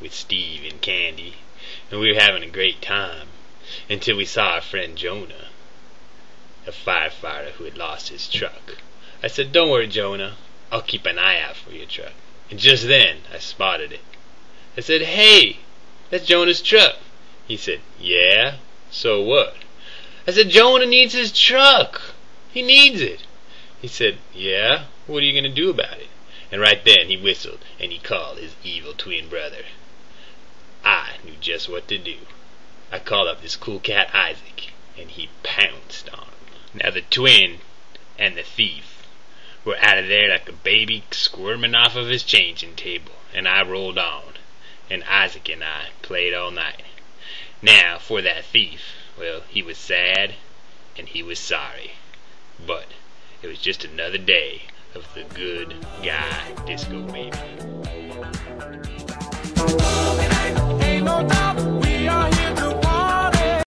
with Steve and Candy, and we were having a great time until we saw our friend Jonah, a firefighter who had lost his truck. I said, "Don't worry, Jonah. I'll keep an eye out for your truck." And just then I spotted it. I said, "Hey, that's Jonah's truck." He said, "Yeah? So what?" I said, "Jonah needs his truck. He needs it." He said, "Yeah? What are you going to do about it?" And right then he whistled and he called his evil twin brother. I knew just what to do. I called up this cool cat Isak, and he pounced on him. Now the twin and the thief were out of there like a baby squirming off of his changing table, and I rolled on, and Isak and I played all night. Now for that thief, well, he was sad and he was sorry, but it was just another day of the good guy disco baby.